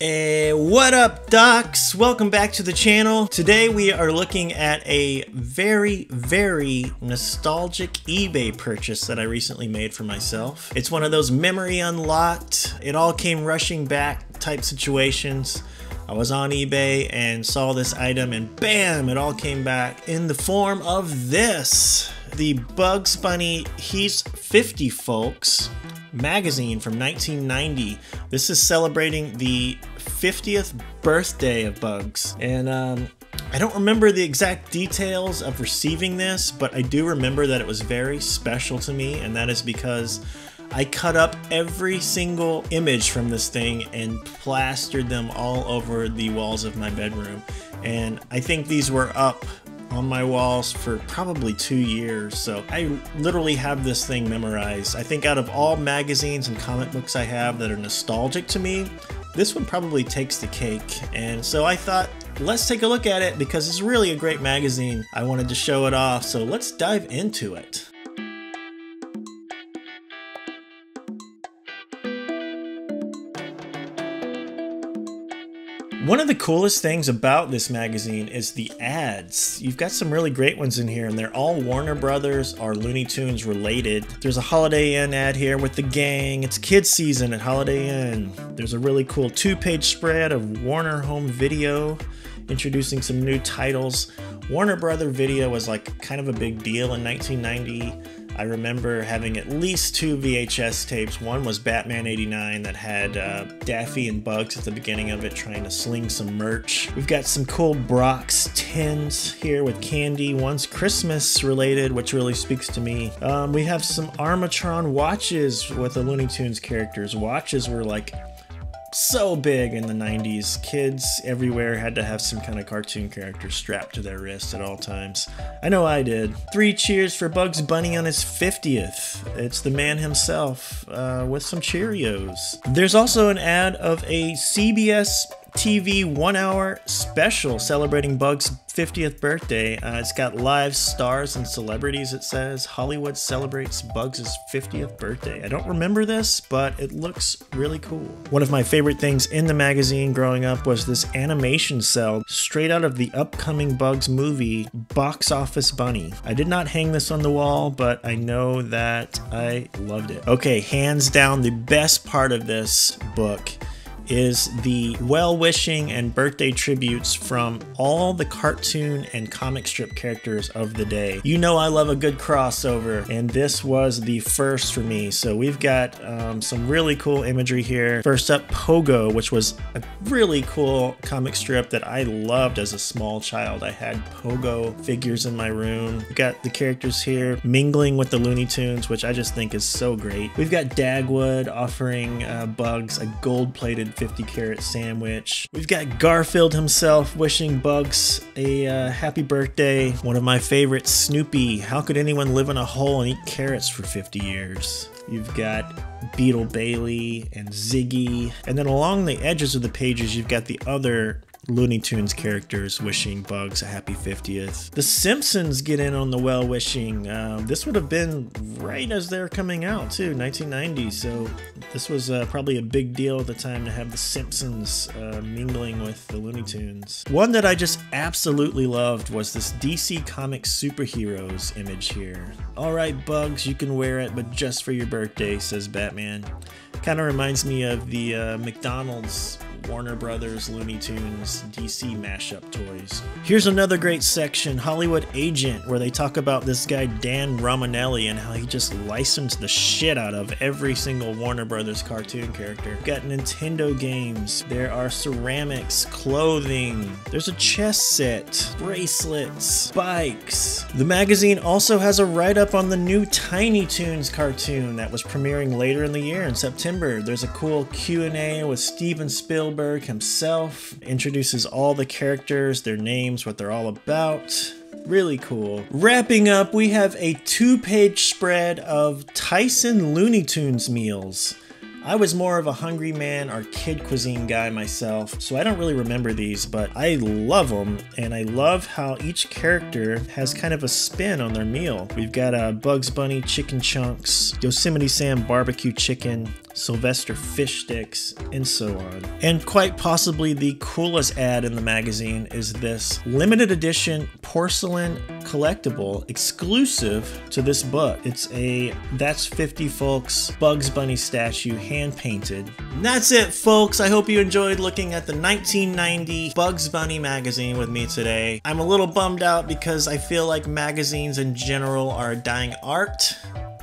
Hey, what up, docs? Welcome back to the channel. Today we are looking at a very, very nostalgic eBay purchase that I recently made for myself. It's one of those memory unlocked, it all came rushing back type situations. I was on eBay and saw this item and bam, it all came back in the form of this. The Bugs Bunny He's 50 Folks magazine from 1990. This is celebrating the 50th birthday of Bugs. And um, I don't remember the exact details of receiving this, but I do remember that it was very special to me, and that is because I cut up every single image from this thing and plastered them all over the walls of my bedroom. And I think these were up on my walls for probably two years. So I literally have this thing memorized. I think out of all magazines and comic books I have that are nostalgic to me, this one probably takes the cake. And so I thought, let's take a look at it because it's really a great magazine. I wanted to show it off. So let's dive into it. One of the coolest things about this magazine is the ads. You've got some really great ones in here, and they're all Warner Brothers or Looney Tunes related. There's a Holiday Inn ad here with the gang. It's kids season at Holiday Inn. There's a really cool two-page spread of Warner Home Video introducing some new titles. Warner Brother Video was like kind of a big deal in 1990. I remember having at least two VHS tapes. One was Batman 89 that had uh, Daffy and Bugs at the beginning of it trying to sling some merch. We've got some cool Brach's tins here with candy. One's Christmas related, which really speaks to me. Um, we have some Armitron watches with the Looney Tunes characters. Watches were like so big in the 90s. Kids everywhere had to have some kind of cartoon character strapped to their wrist at all times. I know I did. Three cheers for Bugs Bunny on his 50th. It's the man himself uh, with some Cheerios. There's also an ad of a CBS TV one hour special celebrating Bug's 50th birthday. Uh, it's got live stars and celebrities, it says. Hollywood celebrates Bugs' 50th birthday. I don't remember this, but it looks really cool. One of my favorite things in the magazine growing up was this animation cell straight out of the upcoming Bugs movie, Box Office Bunny. I did not hang this on the wall, but I know that I loved it. Okay, hands down, the best part of this book is the well wishing and birthday tributes from all the cartoon and comic strip characters of the day. You know, I love a good crossover, and this was the first for me. So we've got um, some really cool imagery here. First up, Pogo, which was a really cool comic strip that I loved as a small child. I had Pogo figures in my room. We've got the characters here mingling with the Looney Tunes, which I just think is so great. We've got Dagwood offering uh, Bugs a gold plated 50 carat sandwich. We've got Garfield himself wishing Bugs a uh, happy birthday. One of my favorites, Snoopy. How could anyone live in a hole and eat carrots for 50 years? You've got Beetle Bailey and Ziggy. And then along the edges of the pages, you've got the other Looney Tunes characters wishing Bugs a happy 50th. The Simpsons get in on the well wishing. Um, this would have been right as they're coming out, too, 1990. So this was uh, probably a big deal at the time to have the Simpsons uh, mingling with the Looney Tunes. One that I just absolutely loved was this DC Comics superheroes image here. All right, Bugs, you can wear it, but just for your birthday, says Batman. Kind of reminds me of the uh, McDonald's Warner Brothers, Looney Tunes, DC mashup toys. Here's another great section, Hollywood Agent, where they talk about this guy Dan Romanelli and how he just licensed the shit out of every single Warner Brothers cartoon character. We've got Nintendo games, there are ceramics, clothing, there's a chess set, bracelets, bikes. The magazine also has a write-up on the new Tiny Toons cartoon that was premiering later in the year in September. There's a cool Q&A with Steven Spielberg Spielberg himself introduces all the characters, their names, what they're all about. Really cool. Wrapping up, we have a two page spread of Tyson Looney Tunes meals. I was more of a Hungry Man or kid cuisine guy myself, so I don't really remember these, but I love them, and I love how each character has kind of a spin on their meal. We've got a Bugs Bunny chicken chunks, Yosemite Sam barbecue chicken, Sylvester fish sticks, and so on. And quite possibly the coolest ad in the magazine is this limited edition porcelain collectible exclusive to this book. It's a That's 50 Folks Bugs Bunny statue hand painted. And that's it, folks. I hope you enjoyed looking at the 1990 Bugs Bunny magazine with me today. I'm a little bummed out because I feel like magazines in general are a dying art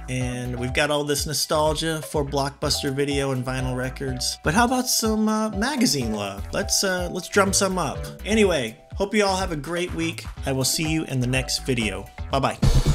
and we've got all this nostalgia for blockbuster video and vinyl records. But how about some uh, magazine love? Let's uh, let's drum some up. Anyway, hope you all have a great week. I will see you in the next video. Bye bye.